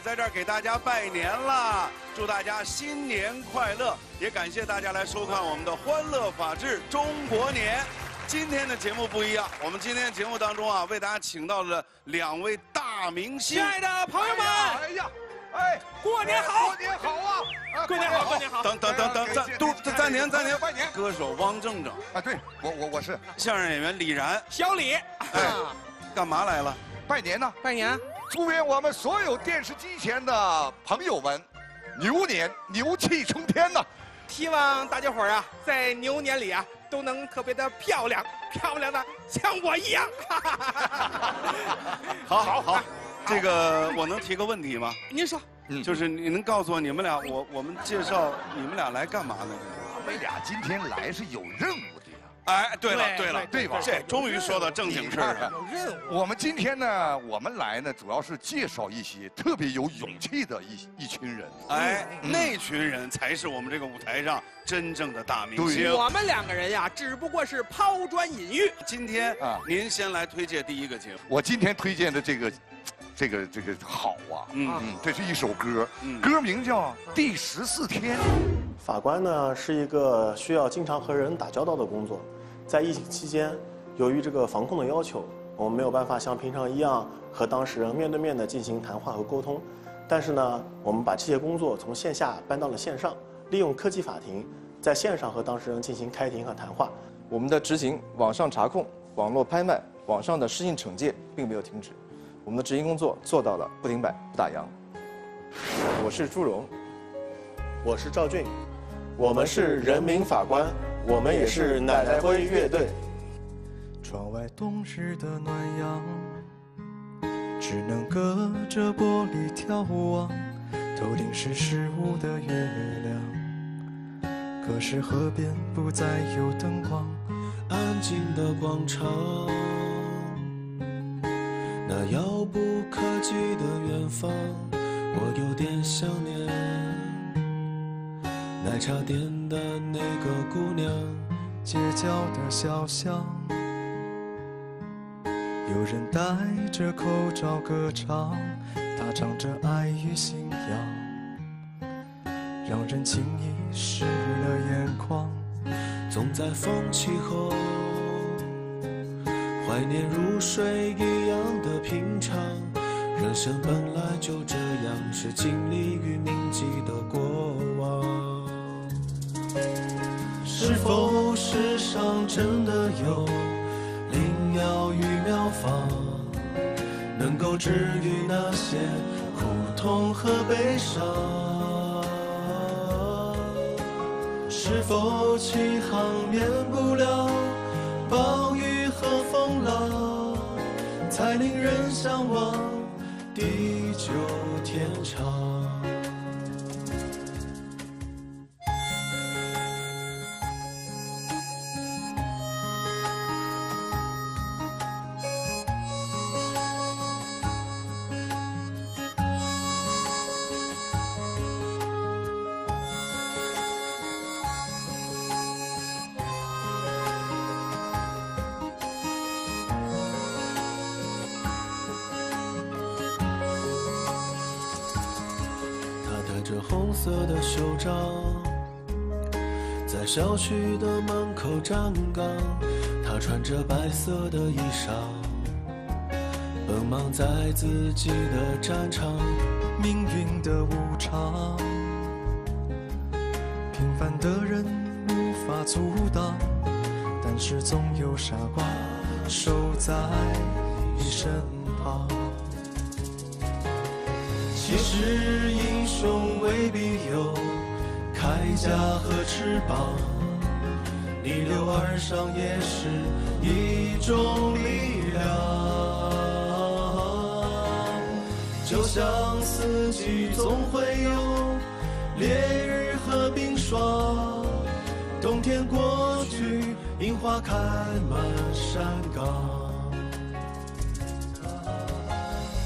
在这儿给大家拜年啦，祝大家新年快乐！也感谢大家来收看我们的《欢乐法治中国年》。今天的节目不一样，我们今天的节目当中啊，为大家请到了两位大明星。亲爱的朋友们，哎呀，哎，过年好！过年好啊！过年好，过年好！等等等等，暂都暂停暂停。拜年！歌手汪正正啊，对我我我是相声演员李然。小李，哎，干嘛来了？拜年呢！拜年！祝愿我们所有电视机前的朋友们，牛年牛气冲天呐！希望大家伙儿啊，在牛年里啊，都能特别的漂亮，漂亮的像我一样。好，好，好，这个我能提个问题吗？您说，就是你能告诉我你们俩，我我们介绍你们俩来干嘛呢？我们俩今天来是有任务。哎，对了，对了，对吧？这终于说到正经事儿了。有任务。我们今天呢，我们来呢，主要是介绍一些特别有勇气的一一群人。哎，那群人才是我们这个舞台上真正的大明星。我们两个人呀，只不过是抛砖引玉。今天啊，您先来推荐第一个节目。我今天推荐的这个，这个这个好啊，嗯嗯，这是一首歌，歌名叫《第十四天》。法官呢是一个需要经常和人打交道的工作，在疫情期间，由于这个防控的要求，我们没有办法像平常一样和当事人面对面的进行谈话和沟通。但是呢，我们把这些工作从线下搬到了线上，利用科技法庭，在线上和当事人进行开庭和谈话。我们的执行网上查控、网络拍卖、网上的失信惩戒并没有停止，我们的执行工作做到了不停摆不打烊。我是朱荣，我是赵俊，我们是人民法官，我们也是奶奶灰乐队。窗外冬日的暖阳，只能隔着玻璃眺望，头顶是十五的月亮。可是河边不再有灯光，安静的广场，那遥不可及的远方，我有点想念。奶茶店的那个姑娘，街角的小巷，有人戴着口罩歌唱，他唱着爱与信仰，让人轻易湿了眼眶。总在风起后，怀念如水一样的平常。人生本来就这样，是经历与铭记的是否世上真的有灵药与妙方，能够治愈那些苦痛和悲伤？是否起航免不了暴雨和风浪，才令人向往地久天长？色的袖章，在小区的门口站岗。他穿着白色的衣裳，奔忙在自己的战场。命运的无常，平凡的人无法阻挡，但是总有傻瓜守在你身旁。其实雄未必有铠甲和翅膀，逆流而上也是一种力量。就像四季总会有烈日和冰霜，冬天过去，樱花开满山岗。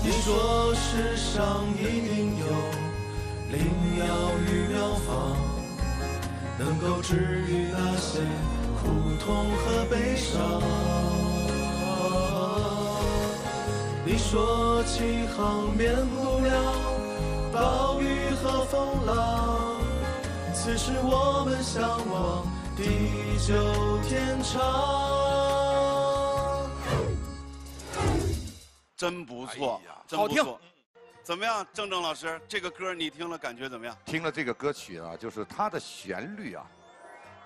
你说世上一定有灵药与妙方，能够治愈那些苦痛和悲伤。你说起航免不了暴雨和风浪，此时我们向往地久天长。真不错，真好听不错。怎么样，郑郑老师，这个歌你听了感觉怎么样？听了这个歌曲啊，就是它的旋律啊，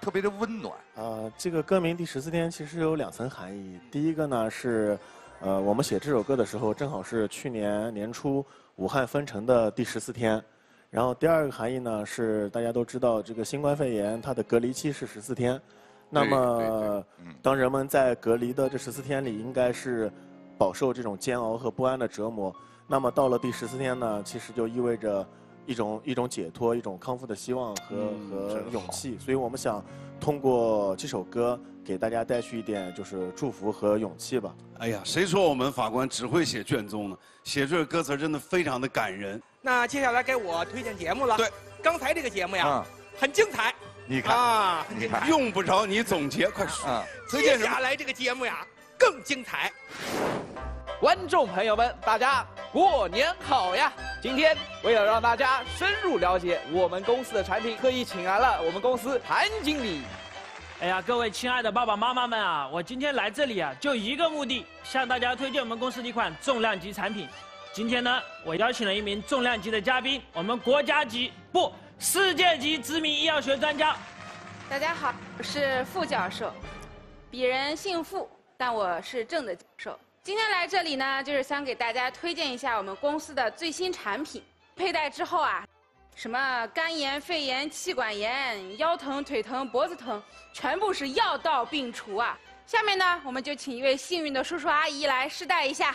特别的温暖。呃，这个歌名第十四天其实有两层含义。第一个呢是，呃，我们写这首歌的时候正好是去年年初武汉封城的第十四天。然后第二个含义呢是大家都知道，这个新冠肺炎它的隔离期是十四天。那么嗯，当人们在隔离的这十四天里，应该是饱受这种煎熬和不安的折磨。那么到了第十四天呢，其实就意味着一种一种解脱、一种康复的希望和、嗯和勇气。所以我们想通过这首歌给大家带去一点就是祝福和勇气吧。哎呀，谁说我们法官只会写卷宗呢？写这个歌词真的非常的感人。那接下来该我推荐节目了。对，刚才这个节目呀，啊，很精彩你看，啊，你看。用不着你总结，快说。啊，接下来这个节目呀，更精彩。观众朋友们，大家过年好呀！今天为了让大家深入了解我们公司的产品，特意请来了我们公司谭经理。哎呀，各位亲爱的爸爸妈妈们啊，我今天来这里啊，就一个目的，向大家推荐我们公司的一款重量级产品。今天呢，我邀请了一名重量级的嘉宾，我们国家级不世界级知名医药学专家。大家好，我是副教授，鄙人姓傅，但我是正的教授。今天来这里呢，就是想给大家推荐一下我们公司的最新产品。佩戴之后啊，什么肝炎、肺炎、气管炎、腰疼、腿疼、脖子疼，全部是药到病除啊。下面呢，我们就请一位幸运的叔叔阿姨来试戴一下。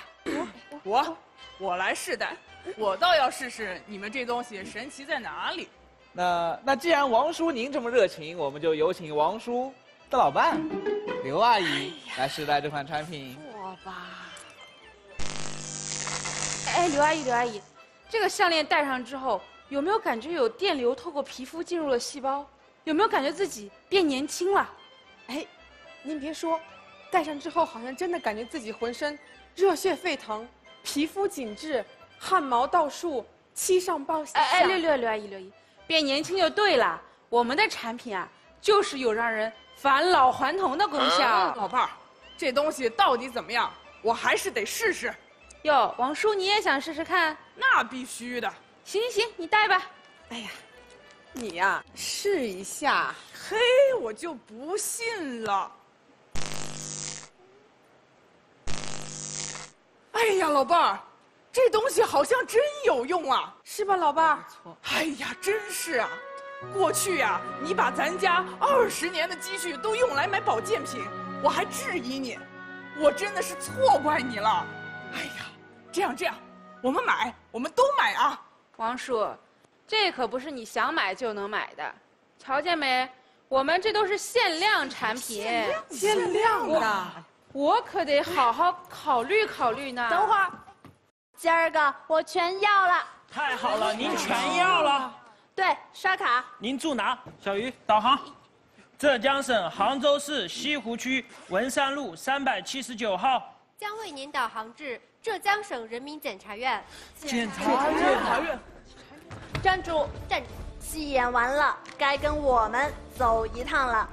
我我来试戴，我倒要试试你们这东西神奇在哪里。那那既然王叔您这么热情，我们就有请王叔的老伴刘阿姨来试戴这款产品。我吧。哎，刘阿姨，刘阿姨，这个项链戴上之后，有没有感觉有电流透过皮肤进入了细胞？有没有感觉自己变年轻了？哎，您别说，戴上之后好像真的感觉自己浑身热血沸腾，皮肤紧致，汗毛倒竖，七上八下。哎哎，刘刘刘阿姨，刘阿姨，变年轻就对了。我们的产品啊，就是有让人返老还童的功效。老伴儿，这东西到底怎么样？我还是得试试。哟，王叔，你也想试试看？那必须的。行行行，你带吧。哎呀，你呀、试一下。嘿，我就不信了。哎呀，老伴儿，这东西好像真有用啊！是吧，老伴儿？哎呀，真是啊！过去呀、你把咱家二十年的积蓄都用来买保健品，我还质疑你，我真的是错怪你了。哎呀，这样这样，我们买，我们都买啊！王叔，这可不是你想买就能买的，瞧见没？我们这都是限量产品，限量的。我可得好好考虑考虑呢。等会儿，今儿个我全要了。太好了，您全要了。对，刷卡。您住哪？小鱼，导航。浙江省杭州市西湖区文山路三百七十九号。将为您导航至浙江省人民检察院。检察院。检察院站住！站住！戏演完了，该跟我们走一趟了。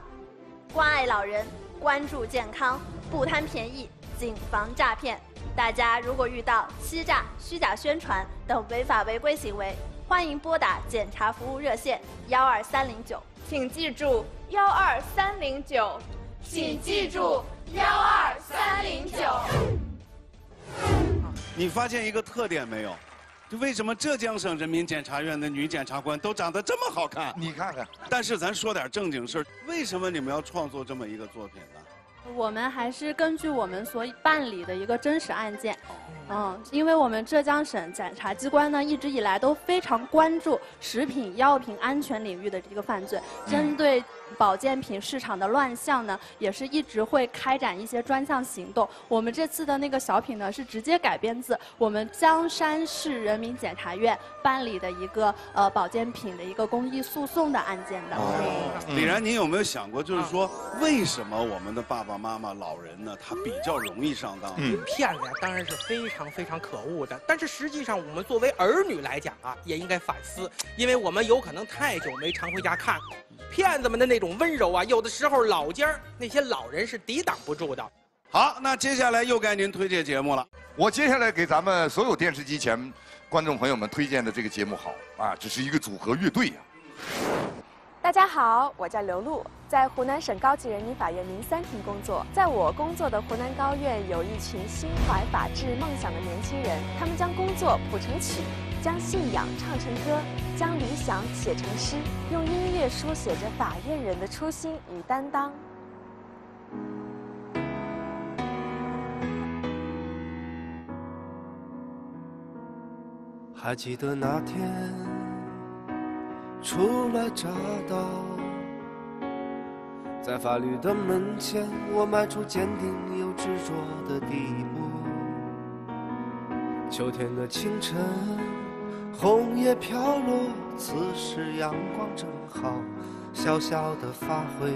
关爱老人，关注健康，不贪便宜，谨防诈骗。大家如果遇到欺诈、虚假宣传等违法违规行为，欢迎拨打检察服务热线幺二三零九，请记住幺二三零九，请记住幺二三零九。你发现一个特点没有？就为什么浙江省人民检察院的女检察官都长得这么好看？你看看。但是咱说点正经事儿，为什么你们要创作这么一个作品呢？我们还是根据我们所办理的一个真实案件，嗯，因为我们浙江省检察机关呢一直以来都非常关注食品药品安全领域的这个犯罪，针对保健品市场的乱象呢，也是一直会开展一些专项行动。我们这次的那个小品呢，是直接改编自我们江山市人民检察院办理的一个呃保健品的一个公益诉讼的案件的。李然，您有没有想过，就是说，为什么我们的爸爸爸妈妈、老人呢，他比较容易上当。嗯，骗子呀，当然是非常非常可恶的。但是实际上，我们作为儿女来讲啊，也应该反思，因为我们有可能太久没常回家看，骗子们的那种温柔啊，有的时候老家儿那些老人是抵挡不住的。好，那接下来又该您推荐节目了。我接下来给咱们所有电视机前观众朋友们推荐的这个节目好啊，这是一个组合乐队呀、大家好，我叫刘露，在湖南省高级人民法院民三庭工作。在我工作的湖南高院，有一群心怀法治梦想的年轻人，他们将工作谱成曲，将信仰唱成歌，将理想写成诗，用音乐书写着法院人的初心与担当。还记得那天初来乍到，在法律的门前，我迈出坚定又执着的第一步。秋天的清晨，红叶飘落，此时阳光正好，小小的发灰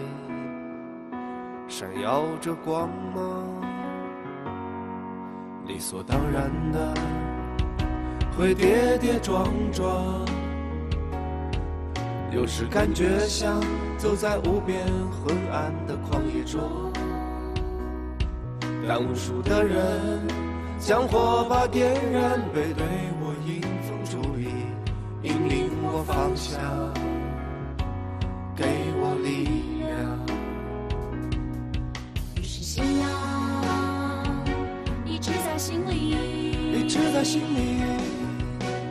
闪耀着光芒，理所当然的。会跌跌撞撞，有时感觉像走在无边昏暗的旷野中，但无数的人将火把点燃，背对我迎风伫立，引领我方向，给我力量。于是信仰一直在心里，一直在心里。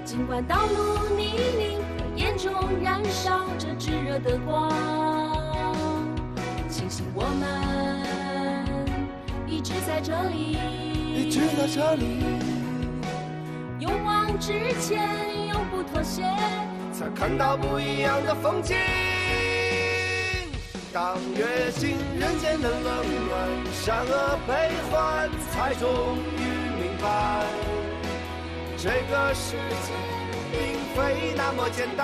尽管道路泥泞，眼中燃烧着炙热的光，庆幸我们一直在这里，一直在这里，勇往直前，永不妥协，才看到不一样的风景。当阅尽人间的冷暖，善恶悲欢，才终于明白。这个世界并非那么简单。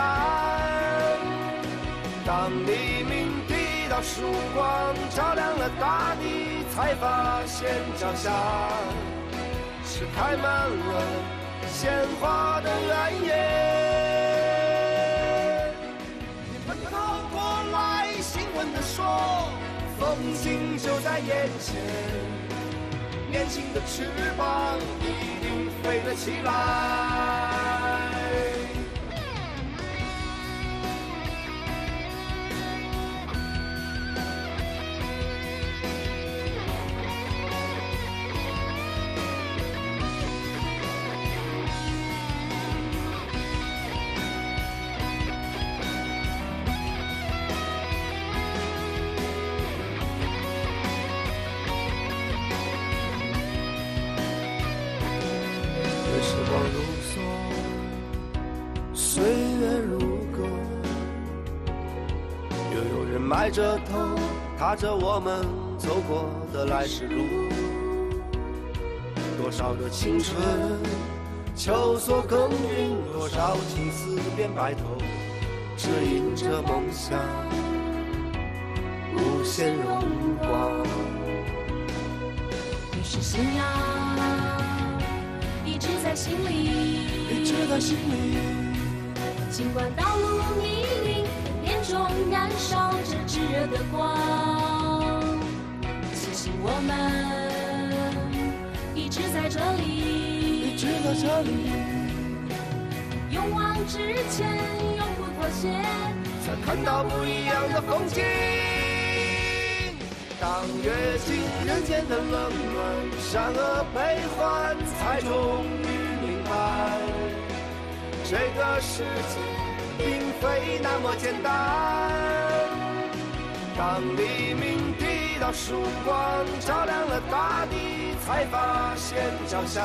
当黎明第一道曙光，照亮了大地，才发现脚下是开满了鲜花的原野。你奔跑过来，兴奋地说，风景就在眼前。年轻的翅膀一定飞了起来。光如梭，岁月如歌，又有人埋着头，踏着我们走过的来时路。多少个青春，秋锁耕耘，多少青丝变白头，指引着梦想无限荣光。你是信仰。一直在心里，一直在心里。尽管道路泥泞，眼中燃烧着炙热的光。相信我们一直在这里，一直在这里。勇往直前，永不妥协，才看到不一样的风景。当阅尽人间的冷暖，善恶悲欢，才终于明白，这个世界并非那么简单。当黎明第一道曙光，照亮了大地，才发现脚下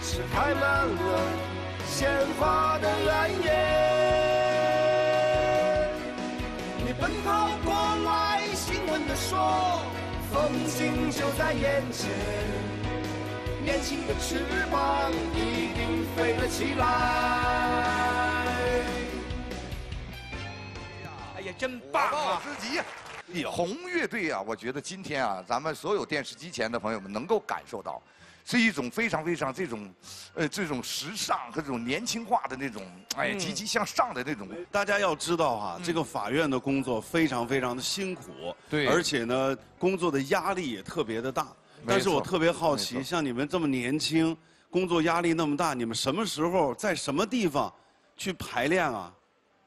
是开满了鲜花的原野。你奔跑。说：“风景就在眼前，年轻的翅膀一定飞了起来。”哎呀，真棒啊！自己呀！红乐队啊，我觉得今天啊，咱们所有电视机前的朋友们能够感受到，是一种非常非常这种，呃，这种时尚和这种年轻化的那种，哎，积极向上的那种。大家要知道哈，这个法院的工作非常非常的辛苦，对而且呢，工作的压力也特别的大。但是我特别好奇，像你们这么年轻，工作压力那么大，你们什么时候在什么地方去排练啊？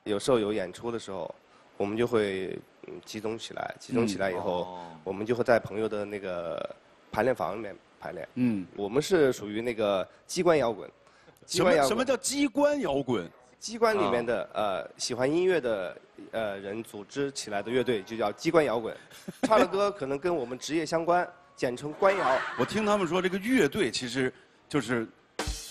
有时候有演出的时候，我们就会集中起来，集中起来以后，我们就会在朋友的那个排练房里面排练。嗯，我们是属于那个机关摇滚。机什么关摇滚什么叫机关摇滚？机关里面的呃喜欢音乐的呃人组织起来的乐队就叫机关摇滚，唱的歌可能跟我们职业相关，简称官摇。我听他们说，这个乐队其实就是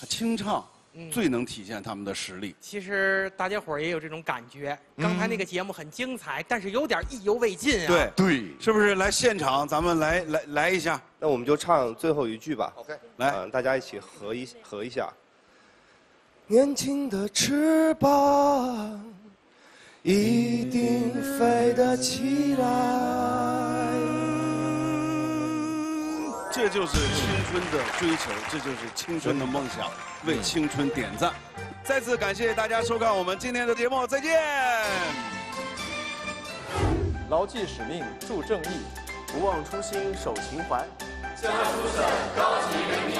清唱嗯最能体现他们的实力。其实大家伙儿也有这种感觉。刚才那个节目很精彩，但是有点意犹未尽啊。对对，是不是来现场咱们来来来一下？那我们就唱最后一句吧。OK，来，嗯，大家一起合一合一下。年轻的翅膀一定飞得起来。这就是青春的追求，这就是青春的梦想，为青春点赞。再次感谢大家收看我们今天的节目，再见。牢记使命，助正义，不忘初心，守情怀。江苏省高级人民